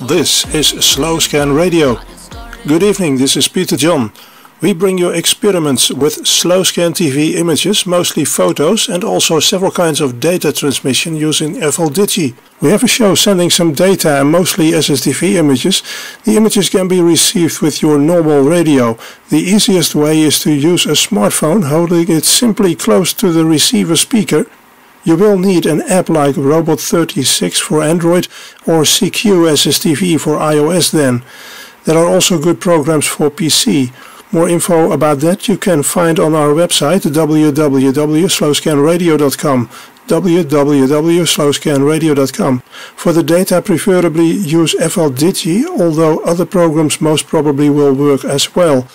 This is Slow Scan Radio. Good evening, this is Peter John. We bring you experiments with slow scan TV images, mostly photos, and also several kinds of data transmission using FLDigi. We have a show sending some data and mostly SSTV images. The images can be received with your normal radio. The easiest way is to use a smartphone holding it simply close to the receiver speaker. You will need an app like Robot 36 for Android or CQ SSTV for iOS then. There are also good programs for PC. More info about that you can find on our website www.slowscanradio.com www.slowscanradio.com. For the data preferably use FLDigi, although other programs most probably will work as well.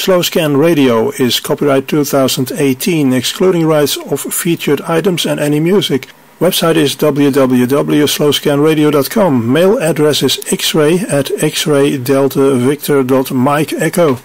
Slowscan Radio is copyright 2018, excluding rights of featured items and any music. Website is www.slowscanradio.com. Mail address is xray at xraydeltavictor.mike echo.